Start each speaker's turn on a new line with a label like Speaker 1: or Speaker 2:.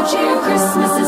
Speaker 1: get you Christmas